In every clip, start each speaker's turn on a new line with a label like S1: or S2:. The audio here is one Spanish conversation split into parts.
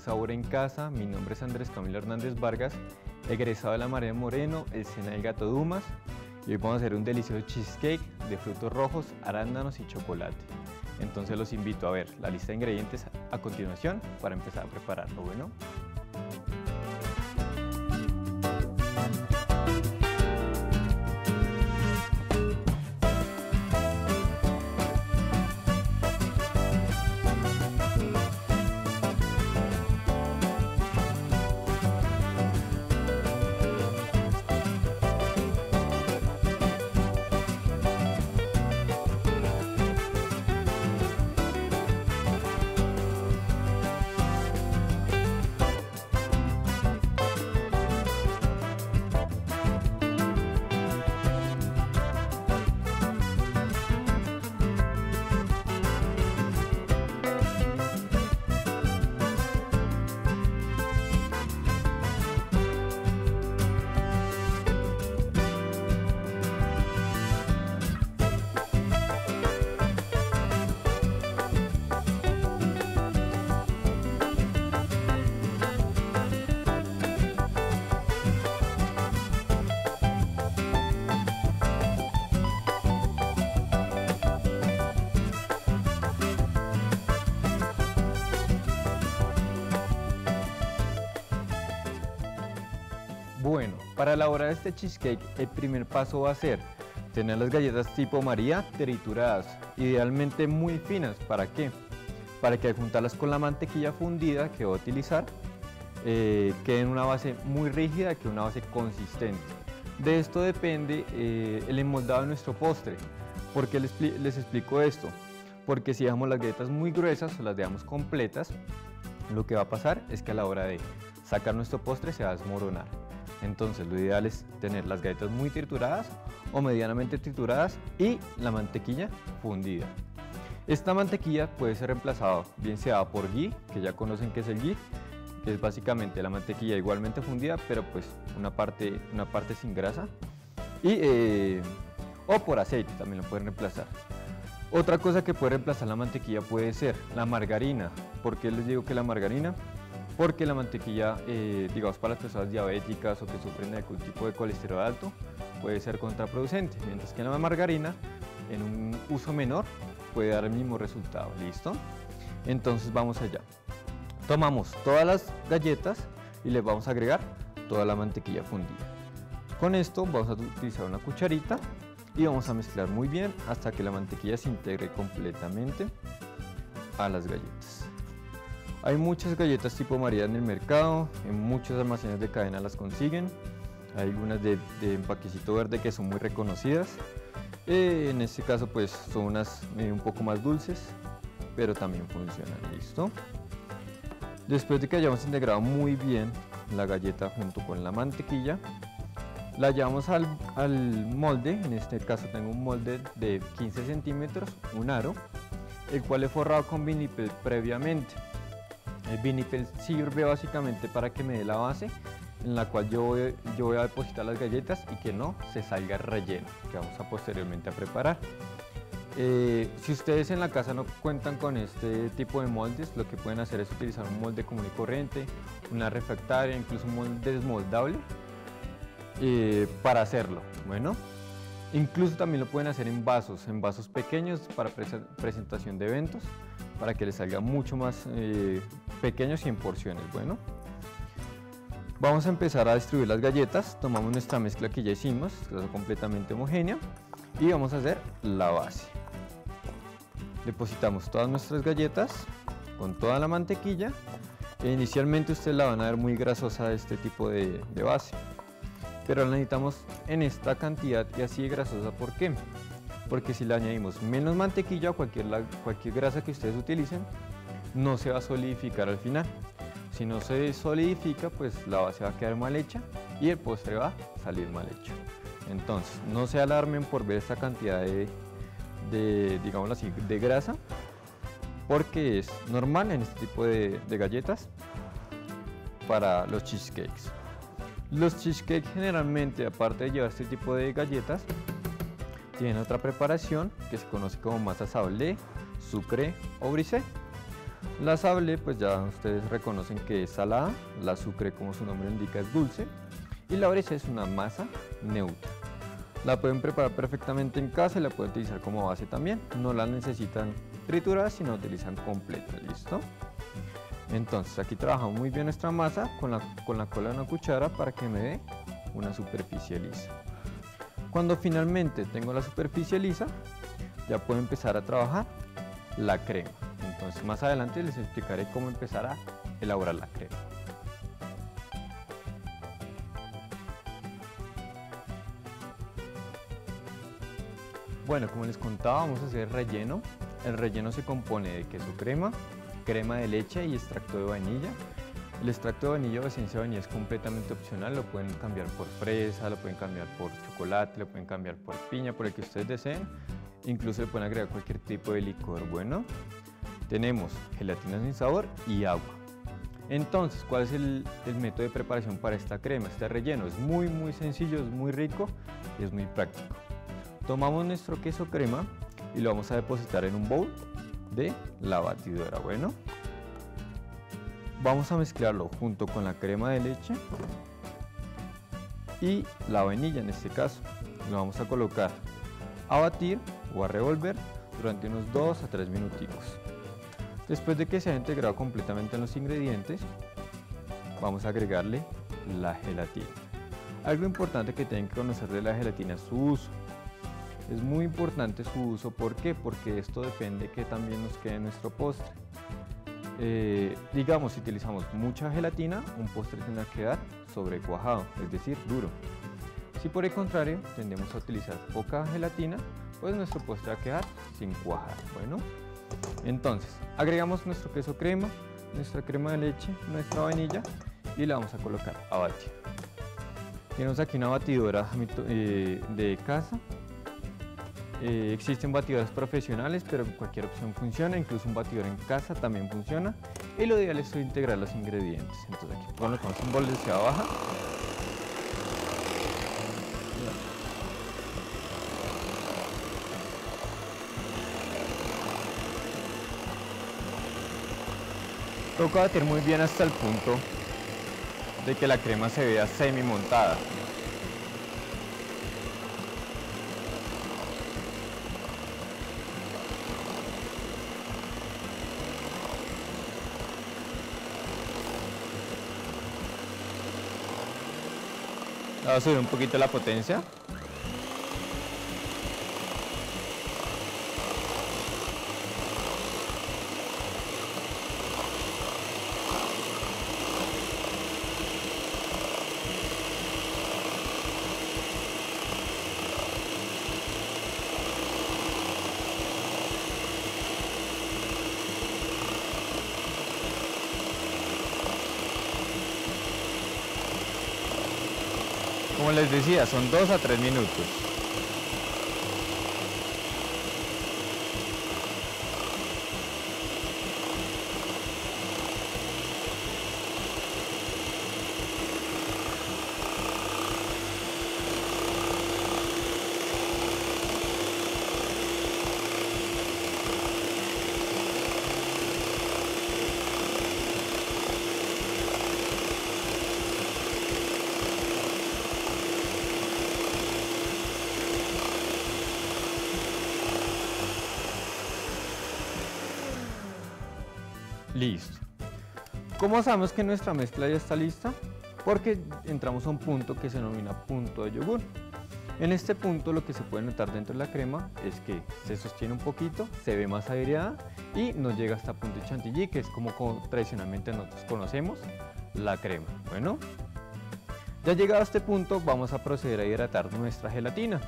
S1: Sabor en Casa. Mi nombre es Andrés Camilo Hernández Vargas, egresado de la Marea Moreno, el Sena del Gato Dumas. Y hoy vamos a hacer un delicioso cheesecake de frutos rojos, arándanos y chocolate. Entonces los invito a ver la lista de ingredientes a continuación para empezar a prepararlo. Bueno. Para elaborar este cheesecake, el primer paso va a ser tener las galletas tipo María trituradas, idealmente muy finas. ¿Para qué? Para que al juntarlas con la mantequilla fundida que voy a utilizar, eh, queden una base muy rígida, que una base consistente. De esto depende eh, el enmoldado de nuestro postre. ¿Por qué les, les explico esto? Porque si dejamos las galletas muy gruesas o las dejamos completas, lo que va a pasar es que a la hora de sacar nuestro postre se va a desmoronar. Entonces lo ideal es tener las galletas muy trituradas o medianamente trituradas y la mantequilla fundida. Esta mantequilla puede ser reemplazada bien sea por ghee, que ya conocen que es el ghee, que es básicamente la mantequilla igualmente fundida, pero pues una parte, una parte sin grasa, y, eh, o por aceite también lo pueden reemplazar. Otra cosa que puede reemplazar la mantequilla puede ser la margarina. ¿Por qué les digo que la margarina? Porque la mantequilla, eh, digamos para las personas diabéticas o que sufren de algún tipo de colesterol alto, puede ser contraproducente, mientras que la margarina en un uso menor puede dar el mismo resultado, ¿listo? Entonces vamos allá. Tomamos todas las galletas y les vamos a agregar toda la mantequilla fundida. Con esto vamos a utilizar una cucharita y vamos a mezclar muy bien hasta que la mantequilla se integre completamente a las galletas. Hay muchas galletas tipo María en el mercado, en muchos almacenes de cadena las consiguen. Hay algunas de, empaquecito verde que son muy reconocidas. Eh, en este caso pues son unas eh, un poco más dulces, pero también funcionan, ¿listo? Después de que hayamos integrado muy bien la galleta junto con la mantequilla, la llevamos al, al molde, en este caso tengo un molde de 15 centímetros, un aro, el cual he forrado con vinipel previamente. El vinipel sirve básicamente para que me dé la base en la cual yo voy, yo voy a depositar las galletas y que no se salga relleno, que vamos a posteriormente a preparar. Eh, si ustedes en la casa no cuentan con este tipo de moldes, lo que pueden hacer es utilizar un molde común y corriente, una refractaria, incluso un molde desmoldable eh, para hacerlo. Bueno, incluso también lo pueden hacer en vasos, en vasos pequeños para presentación de eventos para que les salga mucho más eh, pequeños y en porciones. Bueno, vamos a empezar a distribuir las galletas. Tomamos nuestra mezcla que ya hicimos, que es completamente homogénea, y vamos a hacer la base. Depositamos todas nuestras galletas con toda la mantequilla. E inicialmente ustedes la van a ver muy grasosa este tipo de, base, pero la necesitamos en esta cantidad y así de grasosa. ¿Por qué? porque si le añadimos menos mantequilla o cualquier, cualquier grasa que ustedes utilicen, no se va a solidificar al final. Si no se solidifica, pues la base va a quedar mal hecha y el postre va a salir mal hecho. Entonces, no se alarmen por ver esta cantidad de, de así, de grasa, porque es normal en este tipo de, galletas para los cheesecakes. Los cheesecakes generalmente, aparte de llevar este tipo de galletas, tiene otra preparación que se conoce como masa sablé, sucre o brisé. La sable, pues ya ustedes reconocen que es salada, la sucre, como su nombre indica, es dulce y la brecha es una masa neutra. La pueden preparar perfectamente en casa y la pueden utilizar como base también. No la necesitan triturar, sino utilizan completa, ¿listo? Entonces aquí trabajamos muy bien nuestra masa con la, con la cola de una cuchara para que me dé una superficie lisa. Cuando finalmente tengo la superficie lisa, ya puedo empezar a trabajar la crema. Entonces más adelante les explicaré cómo empezar a elaborar la crema. Bueno, como les contaba, vamos a hacer relleno. El relleno se compone de queso crema, crema de leche y extracto de vainilla. El extracto de vainilla o esencia de vainilla es completamente opcional, lo pueden cambiar por fresa, lo pueden cambiar por chocolate, lo pueden cambiar por piña, por el que ustedes deseen. Incluso le pueden agregar cualquier tipo de licor. Bueno, tenemos gelatina sin sabor y agua. Entonces, ¿cuál es el, método de preparación para esta crema, este relleno? Es muy, muy sencillo, es muy rico y es muy práctico. Tomamos nuestro queso crema y lo vamos a depositar en un bowl de la batidora. Bueno, vamos a mezclarlo junto con la crema de leche y la vainilla en este caso. Lo vamos a colocar a batir o a revolver durante unos 2 a 3 minuticos. Después de que se haya integrado completamente en los ingredientes, vamos a agregarle la gelatina. Algo importante que tienen que conocer de la gelatina es su uso. Es muy importante su uso, ¿por qué? Porque esto depende que también nos quede nuestro postre. Eh, digamos, si utilizamos mucha gelatina, un postre tendrá que quedar sobrecuajado, es decir, duro. Si por el contrario tendemos a utilizar poca gelatina, pues nuestro postre va a quedar sin cuajar. Bueno, entonces agregamos nuestro queso crema, nuestra crema de leche, nuestra vainilla y la vamos a colocar a batir. Tenemos aquí una batidora eh, de casa eh, existen batidoras profesionales, pero cualquier opción funciona, incluso un batidor en casa también funciona. Y lo ideal es integrar los ingredientes. Entonces aquí colocamos un bol de baja. Toca batir muy bien hasta el punto de que la crema se vea semi montada. Vamos a subir un poquito la potencia. Como les decía, son dos a tres minutos. ¿Cómo sabemos que nuestra mezcla ya está lista? Porque entramos a un punto que se denomina punto de yogur. En este punto lo que se puede notar dentro de la crema es que se sostiene un poquito, se ve más aireada y nos llega hasta punto de chantilly, que es como tradicionalmente nosotros conocemos la crema. Bueno, ya llegado a este punto vamos a proceder a hidratar nuestra gelatina.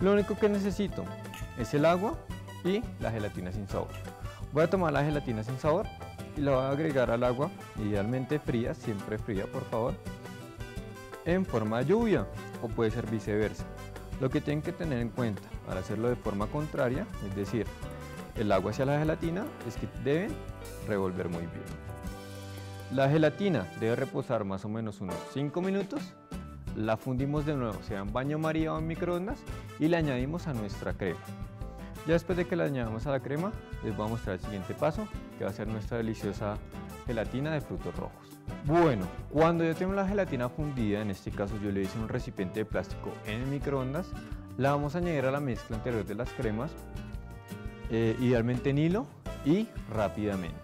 S1: Lo único que necesito es el agua y la gelatina sin sabor. Voy a tomar la gelatina sin sabor y la voy a agregar al agua, idealmente fría, siempre fría por favor, en forma de lluvia o puede ser viceversa. Lo que tienen que tener en cuenta para hacerlo de forma contraria, es decir, el agua hacia la gelatina, es que deben revolver muy bien. La gelatina debe reposar más o menos unos 5 minutos, la fundimos de nuevo, sea en baño maría o en microondas y la añadimos a nuestra crema. Ya después de que la añadamos a la crema, les voy a mostrar el siguiente paso, que va a ser nuestra deliciosa gelatina de frutos rojos. Bueno, cuando ya tengo la gelatina fundida, en este caso yo le hice un recipiente de plástico en el microondas, la vamos a añadir a la mezcla anterior de las cremas, eh, idealmente en hilo y rápidamente.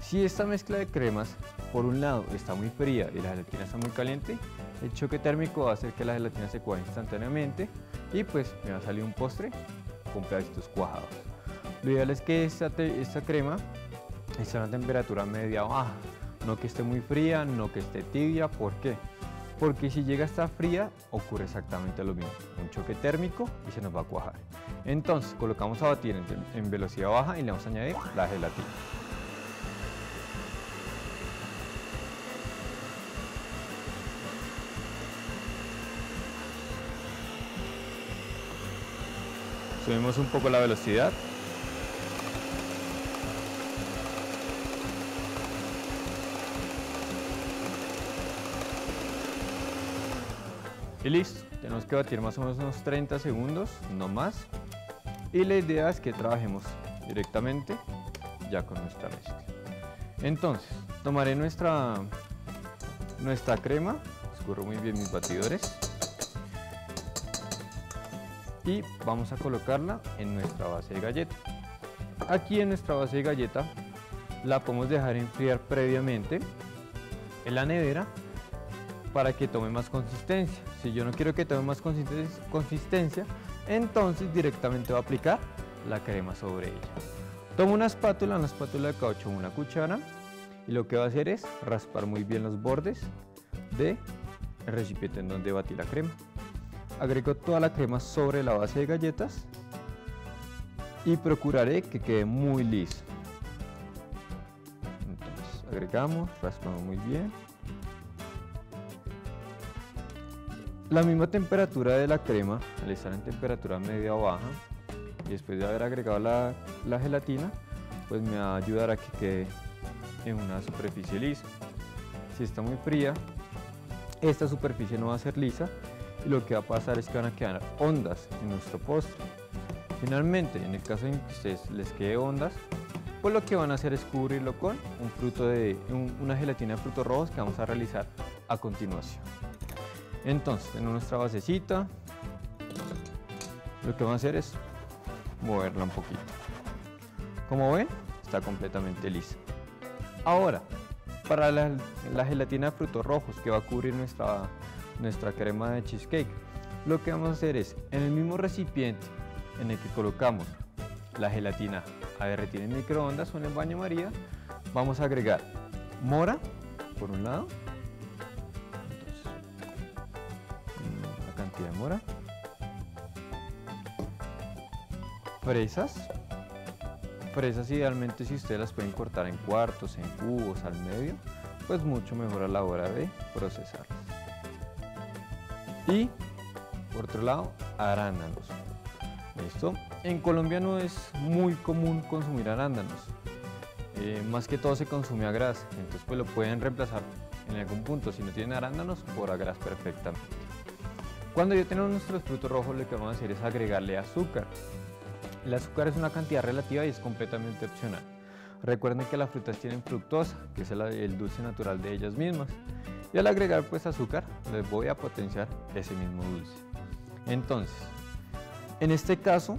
S1: Si esta mezcla de cremas, por un lado, está muy fría y la gelatina está muy caliente, el choque térmico va a hacer que la gelatina se cuaje instantáneamente y pues me va a salir un postre con pedacitos cuajados. Lo ideal es que esta, esta crema esté a una temperatura media baja, no que esté muy fría, no que esté tibia, ¿por qué? Porque si llega a estar fría ocurre exactamente lo mismo, un choque térmico y se nos va a cuajar. Entonces colocamos a batir en, en velocidad baja y le vamos a añadir la gelatina. Subimos un poco la velocidad. Y listo, tenemos que batir más o menos unos 30 segundos, no más. Y la idea es que trabajemos directamente ya con nuestra mezcla. Entonces, tomaré nuestra, nuestra crema, escurro muy bien mis batidores y vamos a colocarla en nuestra base de galleta. Aquí en nuestra base de galleta la podemos dejar enfriar previamente en la nevera para que tome más consistencia. Si yo no quiero que tome más consistencia, entonces directamente voy a aplicar la crema sobre ella. Tomo una espátula, una espátula de caucho, una cuchara y lo que voy a hacer es raspar muy bien los bordes del recipiente en donde batí la crema agrego toda la crema sobre la base de galletas y procuraré que quede muy liso. Entonces agregamos, raspamos muy bien. La misma temperatura de la crema, al estar en temperatura media o baja, y después de haber agregado la, la gelatina, pues me va a ayudar a que quede en una superficie lisa. Si está muy fría, esta superficie no va a ser lisa y lo que va a pasar es que van a quedar ondas en nuestro postre. Finalmente, en el caso de que ustedes les quede ondas, pues lo que van a hacer es cubrirlo con un fruto de, una gelatina de frutos rojos que vamos a realizar a continuación. Entonces, en nuestra basecita, lo que vamos a hacer es moverla un poquito. Como ven, está completamente lisa. Ahora, para la gelatina de frutos rojos que va a cubrir nuestra nuestra crema de cheesecake. Lo que vamos a hacer es, en el mismo recipiente en el que colocamos la gelatina a derretir en microondas o en el baño María, vamos a agregar mora, por un lado, una cantidad de mora, fresas, fresas idealmente si ustedes las pueden cortar en cuartos, en cubos, al medio, pues mucho mejor a la hora de procesarlas. Y por otro lado, arándanos. Esto en Colombia no es muy común consumir arándanos. Eh, más que todo se consume a gras, entonces pues lo pueden reemplazar en algún punto, si no tienen arándanos, por agras perfectamente. Cuando ya tenemos nuestros frutos rojos, lo que vamos a hacer es agregarle azúcar. El azúcar es una cantidad relativa y es completamente opcional. Recuerden que las frutas tienen fructosa, que es el dulce natural de ellas mismas. Y al agregar pues azúcar, les voy a potenciar ese mismo dulce. Entonces, en este caso,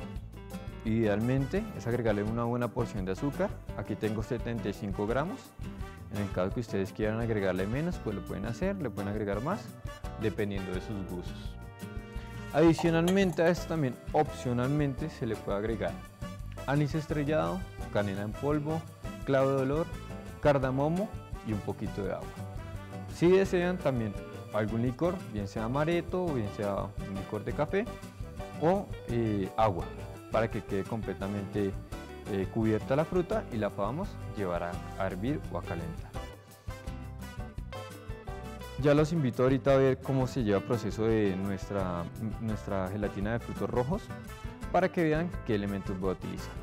S1: idealmente es agregarle una buena porción de azúcar. Aquí tengo 75 gramos. En el caso que ustedes quieran agregarle menos, pues lo pueden hacer, le pueden agregar más, dependiendo de sus gustos. Adicionalmente a esto también, opcionalmente, se le puede agregar anís estrellado, canela en polvo, clavo de olor, cardamomo y un poquito de agua. Si desean también algún licor, bien sea amaretto bien sea un licor de café o eh, agua para que quede completamente eh, cubierta la fruta y la podamos llevar a, hervir o a calentar. Ya los invito ahorita a ver cómo se lleva el proceso de nuestra, nuestra gelatina de frutos rojos para que vean qué elementos voy a utilizar.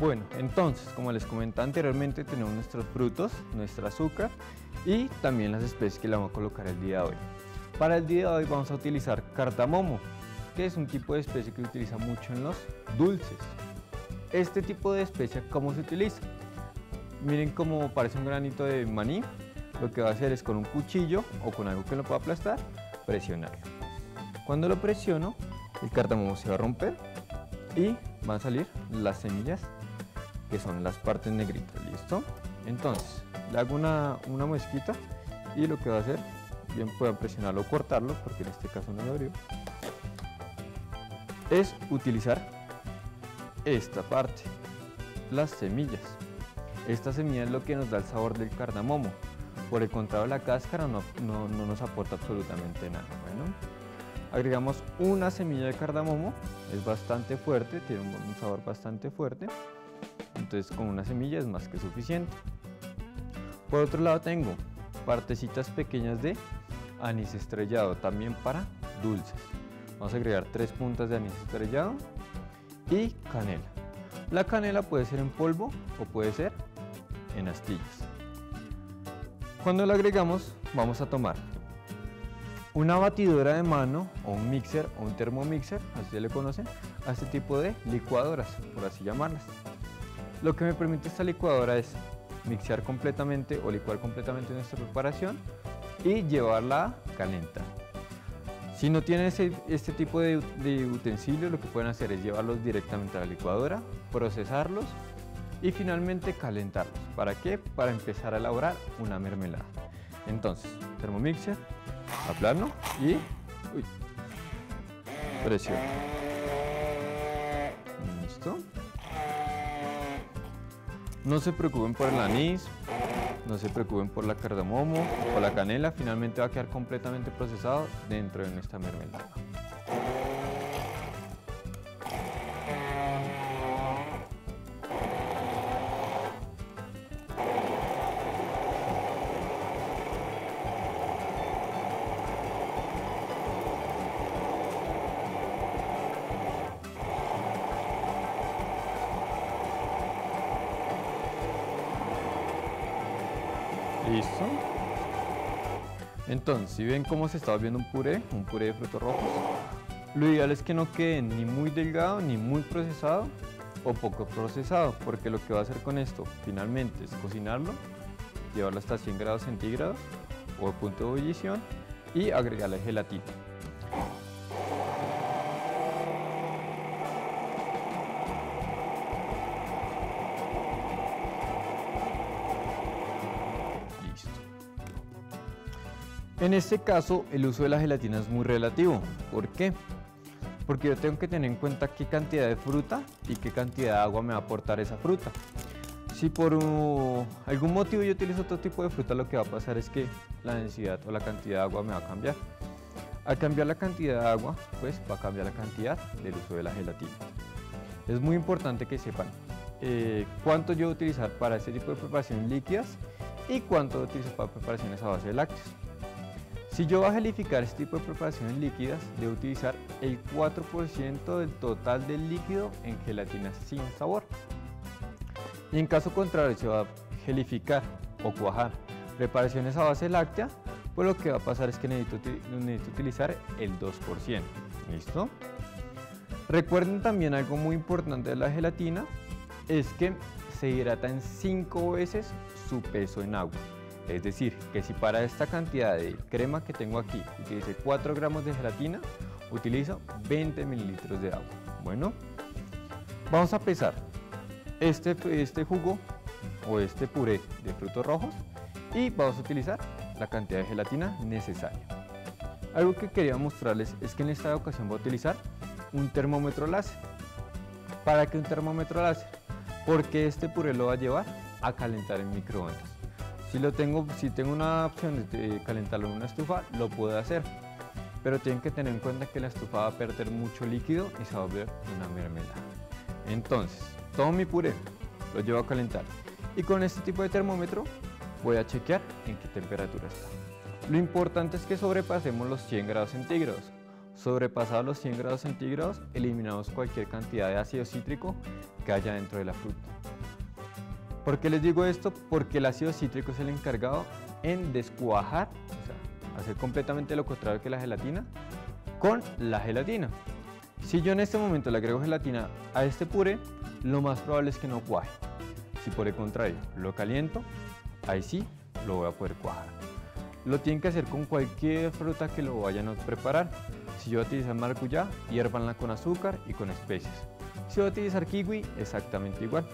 S1: Bueno, entonces, como les comenté anteriormente, tenemos nuestros frutos, nuestro azúcar y también las especies que le vamos a colocar el día de hoy. Para el día de hoy vamos a utilizar cardamomo, que es un tipo de especie que se utiliza mucho en los dulces. Este tipo de especia, ¿cómo se utiliza? Miren cómo parece un granito de maní. Lo que va a hacer es con un cuchillo o con algo que lo pueda aplastar, presionarlo. Cuando lo presiono, el cardamomo se va a romper y van a salir las semillas que son las partes negritas, ¿listo? Entonces, le hago una, una muesquita y lo que va a hacer, bien puedo presionarlo o cortarlo, porque en este caso no lo abrió, es utilizar esta parte, las semillas. Esta semilla es lo que nos da el sabor del cardamomo. Por el contrario, la cáscara no, no, no nos aporta absolutamente nada. Bueno, agregamos una semilla de cardamomo, es bastante fuerte, tiene un sabor bastante fuerte. Entonces con una semilla es más que suficiente. Por otro lado tengo partecitas pequeñas de anís estrellado, también para dulces. Vamos a agregar tres puntas de anís estrellado y canela. La canela puede ser en polvo o puede ser en astillas. Cuando la agregamos vamos a tomar una batidora de mano o un mixer o un termomixer, así se le conocen, a este tipo de licuadoras, por así llamarlas. Lo que me permite esta licuadora es mixear completamente o licuar completamente nuestra preparación y llevarla a calentar. Si no tienen este tipo de, de utensilios, lo que pueden hacer es llevarlos directamente a la licuadora, procesarlos y finalmente calentarlos. ¿Para qué? Para empezar a elaborar una mermelada. Entonces, termomixer, aplano y uy, presión. ¿Listo? No se preocupen por el anís, no se preocupen por la cardamomo o la canela, finalmente va a quedar completamente procesado dentro de nuestra mermelada. Entonces, si ven cómo se está volviendo un puré, un puré de frutos rojos, lo ideal es que no quede ni muy delgado, ni muy procesado o poco procesado, porque lo que va a hacer con esto finalmente es cocinarlo, llevarlo hasta 100 grados centígrados o punto de ebullición y agregarle gelatina. En este caso, el uso de la gelatina es muy relativo. ¿Por qué? Porque yo tengo que tener en cuenta qué cantidad de fruta y qué cantidad de agua me va a aportar esa fruta. Si por algún motivo yo utilizo otro tipo de fruta, lo que va a pasar es que la densidad o la cantidad de agua me va a cambiar. Al cambiar la cantidad de agua, pues va a cambiar la cantidad del uso de la gelatina. Es muy importante que sepan eh, cuánto yo voy a utilizar para este tipo de preparaciones líquidas y cuánto voy a utilizar para preparaciones a base de lácteos. Si yo voy a gelificar este tipo de preparaciones líquidas, debo utilizar el 4% del total del líquido en gelatina sin sabor. Y en caso contrario, si va a gelificar o cuajar preparaciones a base láctea, pues lo que va a pasar es que necesito, necesito utilizar el 2%. ¿Listo? Recuerden también algo muy importante de la gelatina, es que se hidrata en 5 veces su peso en agua. Es decir, que si para esta cantidad de crema que tengo aquí utilice 4 gramos de gelatina, utilizo 20 mililitros de agua. Bueno, vamos a pesar este, este jugo o este puré de frutos rojos y vamos a utilizar la cantidad de gelatina necesaria. Algo que quería mostrarles es que en esta ocasión voy a utilizar un termómetro láser. ¿Para qué un termómetro láser? Porque este puré lo va a llevar a calentar en microondas. Si, lo tengo, si tengo una opción de calentarlo en una estufa, lo puedo hacer. Pero tienen que tener en cuenta que la estufa va a perder mucho líquido y se va a volver una mermelada. Entonces, todo mi puré lo llevo a calentar. Y con este tipo de termómetro voy a chequear en qué temperatura está. Lo importante es que sobrepasemos los 100 grados centígrados. Sobrepasados los 100 grados centígrados, eliminamos cualquier cantidad de ácido cítrico que haya dentro de la fruta. ¿Por qué les digo esto? Porque el ácido cítrico es el encargado en descuajar, o sea, hacer completamente lo contrario que la gelatina, con la gelatina. Si yo en este momento le agrego gelatina a este puré, lo más probable es que no cuaje. Si por el contrario lo caliento, ahí sí lo voy a poder cuajar. Lo tienen que hacer con cualquier fruta que lo vayan a preparar. Si yo voy a utilizar maracuyá, hiérvanla con azúcar y con especias. Si voy a utilizar kiwi, exactamente igual.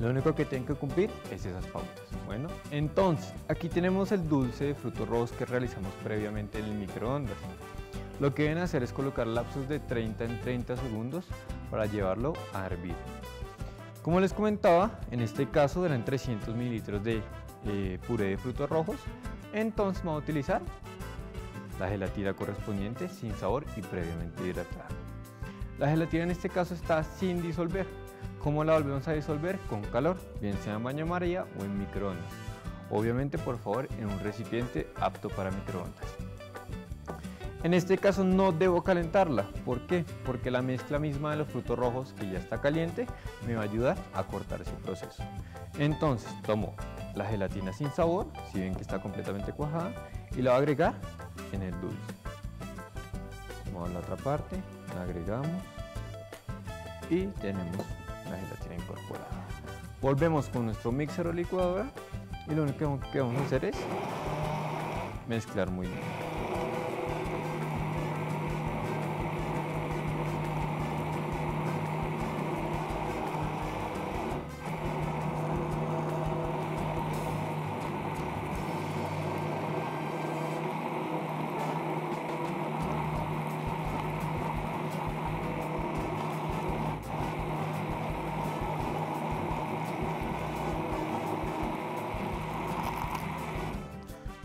S1: Lo único que tienen que cumplir es esas pautas. Bueno, entonces aquí tenemos el dulce de frutos rojos que realizamos previamente en el microondas. Lo que deben hacer es colocar lapsos de 30 en 30 segundos para llevarlo a hervir. Como les comentaba, en este caso eran 300 mililitros de eh, puré de frutos rojos, entonces vamos a utilizar la gelatina correspondiente sin sabor y previamente hidratada. La gelatina en este caso está sin disolver. ¿Cómo la volvemos a disolver? Con calor, bien sea en baño María o en microondas. Obviamente, por favor, en un recipiente apto para microondas. En este caso no debo calentarla. ¿Por qué? Porque la mezcla misma de los frutos rojos que ya está caliente me va a ayudar a cortar ese proceso. Entonces tomo la gelatina sin sabor, si ven que está completamente cuajada, y la voy a agregar en el dulce. Vamos a la otra parte, la agregamos y tenemos la gelatina incorporada. Volvemos con nuestro mixer o licuadora y lo único que vamos a hacer es mezclar muy bien.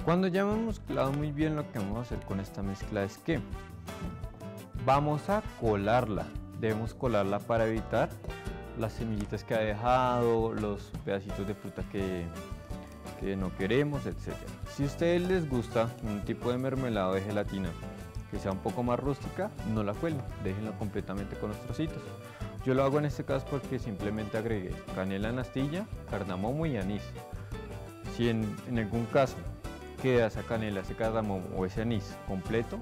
S1: Cuando ya hemos mezclado muy bien lo que vamos a hacer con esta mezcla es que vamos a colarla. Debemos colarla para evitar las semillitas que ha dejado, los pedacitos de fruta que, no queremos, etc. Si a ustedes les gusta un tipo de mermelado de gelatina que sea un poco más rústica, no la cuelen, déjenla completamente con los trocitos. Yo lo hago en este caso porque simplemente agregué canela en astilla, cardamomo y anís. Si en, en algún caso queda esa canela, ese cardamomo o ese anís completo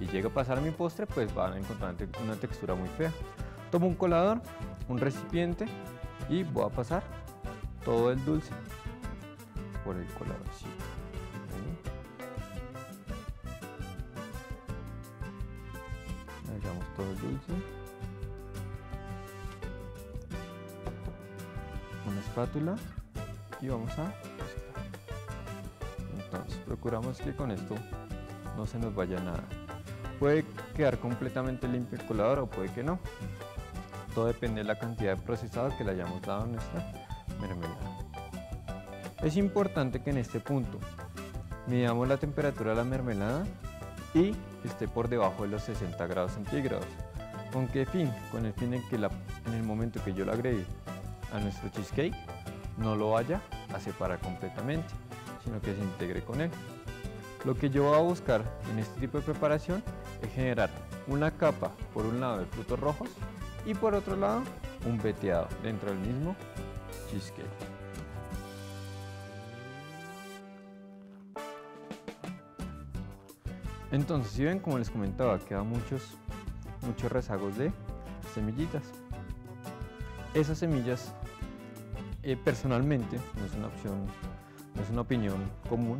S1: y llega a pasar mi postre, pues van a encontrar una textura muy fea. Tomo un colador, un recipiente y voy a pasar todo el dulce por el coladorcito. Hagamos todo el dulce. Una espátula y vamos a procuramos que con esto no se nos vaya nada. Puede quedar completamente limpio el colador o puede que no. Todo depende de la cantidad de procesado que le hayamos dado a nuestra mermelada. Es importante que en este punto midamos la temperatura de la mermelada y esté por debajo de los 60 grados centígrados. ¿Con qué fin? Con el fin de que en el momento que yo lo agregue a nuestro cheesecake no lo vaya a separar completamente sino que se integre con él. Lo que yo voy a buscar en este tipo de preparación es generar una capa por un lado de frutos rojos y por otro lado un veteado dentro del mismo cheesecake. Entonces, si ven, como les comentaba, quedan muchos, muchos rezagos de semillitas. Esas semillas, eh, personalmente, no es una opción es una opinión común,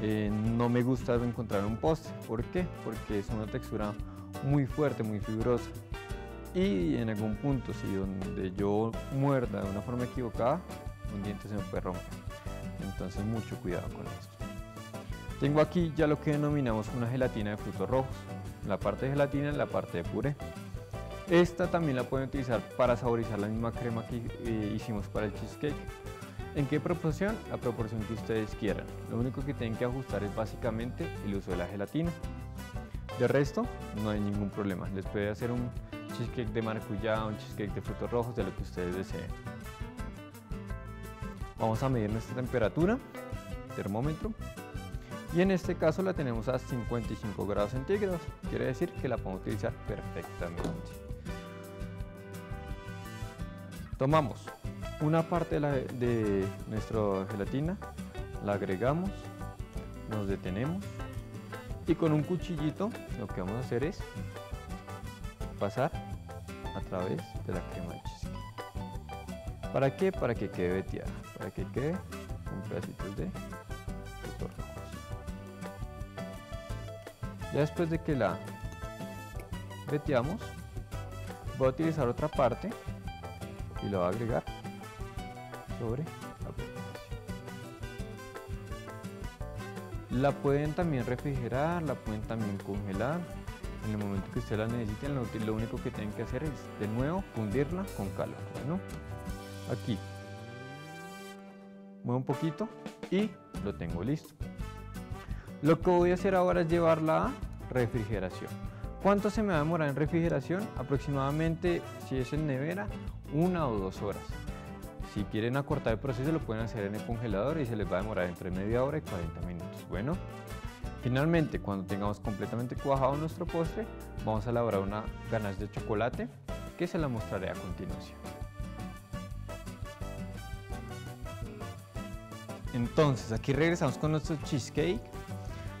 S1: eh, no me gusta encontrar un postre. ¿Por qué? Porque es una textura muy fuerte, muy fibrosa. Y en algún punto, si donde yo muerda de una forma equivocada, un diente se me puede romper. Entonces mucho cuidado con esto. Tengo aquí ya lo que denominamos una gelatina de frutos rojos. La parte de gelatina y la parte de puré. Esta también la pueden utilizar para saborizar la misma crema que eh, hicimos para el cheesecake. ¿En qué proporción? La proporción que ustedes quieran. Lo único que tienen que ajustar es básicamente el uso de la gelatina. De resto, no hay ningún problema. Les puede hacer un cheesecake de maracuyá, un cheesecake de frutos rojos, de lo que ustedes deseen. Vamos a medir nuestra temperatura, termómetro, y en este caso la tenemos a 55 grados centígrados. Quiere decir que la podemos utilizar perfectamente. Tomamos una parte de, nuestra gelatina, la agregamos, nos detenemos y con un cuchillito lo que vamos a hacer es pasar a través de la crema de cheesecake. ¿Para qué? Para que quede veteada, para que quede con pedacitos de. Ya después de que la veteamos, voy a utilizar otra parte y lo voy a agregar sobre la preparación. La pueden también refrigerar, la pueden también congelar. En el momento que ustedes la necesiten, lo, único que tienen que hacer es de nuevo fundirla con calor. Bueno, aquí muevo un poquito y lo tengo listo. Lo que voy a hacer ahora es llevarla a refrigeración. ¿Cuánto se me va a demorar en refrigeración? Aproximadamente, si es en nevera, una o dos horas. Si quieren acortar el proceso lo pueden hacer en el congelador y se les va a demorar entre media hora y 40 minutos. Bueno, finalmente cuando tengamos completamente cuajado nuestro postre, vamos a elaborar una ganache de chocolate que se la mostraré a continuación. Entonces, aquí regresamos con nuestro cheesecake.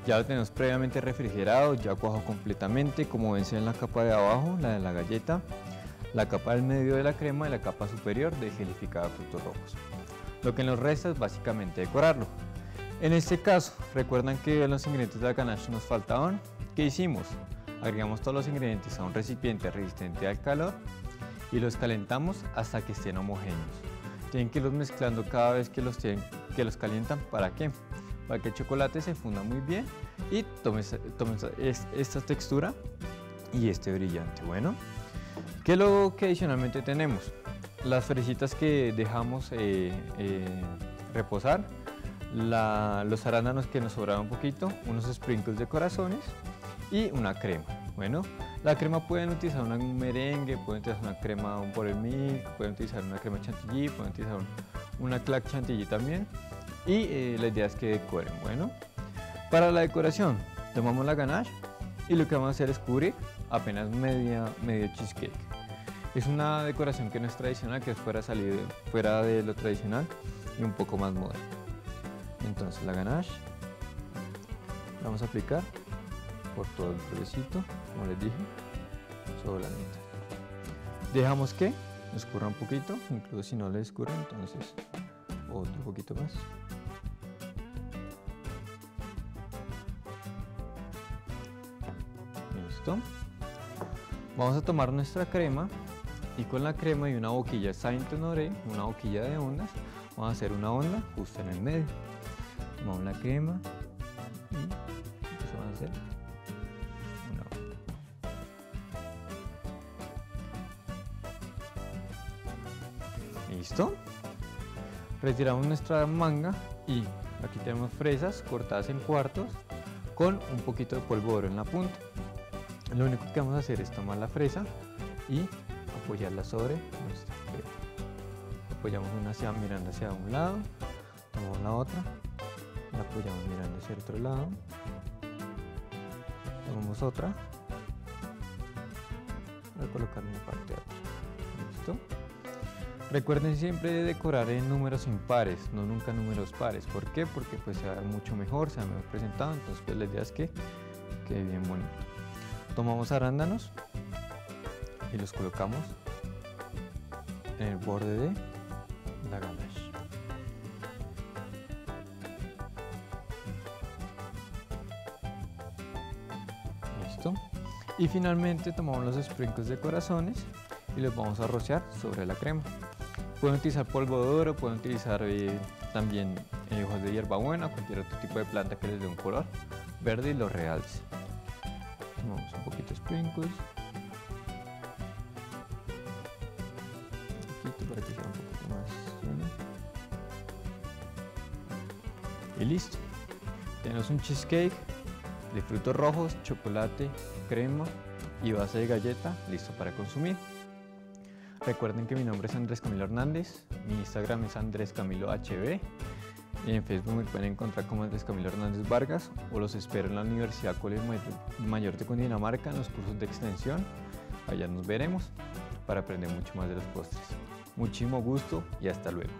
S1: Ya lo tenemos previamente refrigerado, ya cuajado completamente, como ven en la capa de abajo, la de la galleta la capa del medio de la crema y la capa superior de gelificada frutos rojos. Lo que nos resta es básicamente decorarlo. En este caso, recuerdan que los ingredientes de la ganache nos faltaban. ¿Qué hicimos? Agregamos todos los ingredientes a un recipiente resistente al calor y los calentamos hasta que estén homogéneos. Tienen que irlos mezclando cada vez que los, tienen, que los calientan. ¿Para qué? Para que el chocolate se funda muy bien y tome, tome esta textura y este brillante. Bueno, ¿Qué es lo que adicionalmente tenemos? Las fresitas que dejamos eh, eh, reposar, los arándanos que nos sobraron un poquito, unos sprinkles de corazones y una crema. Bueno, la crema pueden utilizar un merengue, pueden utilizar una crema por el milk, pueden utilizar una crema chantilly, pueden utilizar una clac chantilly también. Y eh, la idea es que decoren. Bueno, para la decoración tomamos la ganache y lo que vamos a hacer es cubrir apenas media, medio cheesecake. Es una decoración que no es tradicional, que fuera, salir, fuera de lo tradicional y un poco más moderno. Entonces la ganache la vamos a aplicar por todo el pueblecito, como les dije, sobre la mitad. Dejamos que escurra un poquito, incluso si no le escurre, entonces otro poquito más. Listo. Vamos a tomar nuestra crema y con la crema y una boquilla Saint Honoré, una boquilla de ondas, vamos a hacer una onda justo en el medio. Tomamos la crema y eso va a hacer una onda. ¿Listo? Retiramos nuestra manga y aquí tenemos fresas cortadas en cuartos con un poquito de polvo oro en la punta. Lo único que vamos a hacer es tomar la fresa y apoyarla sobre nuestra crema. Apoyamos una hacia, mirando hacia un lado, tomamos la otra, la apoyamos mirando hacia el otro lado, tomamos otra, voy a colocar una parte de otra. ¿Listo? Recuerden siempre decorar en números impares, no nunca números pares. ¿Por qué? Porque pues se va mucho mejor, se va mejor presentado, entonces pues la idea es que quede bien bonito. Tomamos arándanos, y los colocamos en el borde de la ganache. Listo. Y finalmente tomamos los sprinkles de corazones y los vamos a rociar sobre la crema. Pueden utilizar polvo de pueden utilizar eh, también eh, hojas de hierbabuena, cualquier otro tipo de planta que les dé un color verde y los realce. Tomamos un poquito de sprinkles. Y listo. Tenemos un cheesecake de frutos rojos, chocolate, crema y base de galleta listo para consumir. Recuerden que mi nombre es Andrés Camilo Hernández, mi Instagram es Andrés Camilo HB y en Facebook me pueden encontrar como Andrés Camilo Hernández Vargas o los espero en la Universidad Colegio Mayor de Cundinamarca en los cursos de extensión. Allá nos veremos para aprender mucho más de los postres. Muchísimo gusto y hasta luego.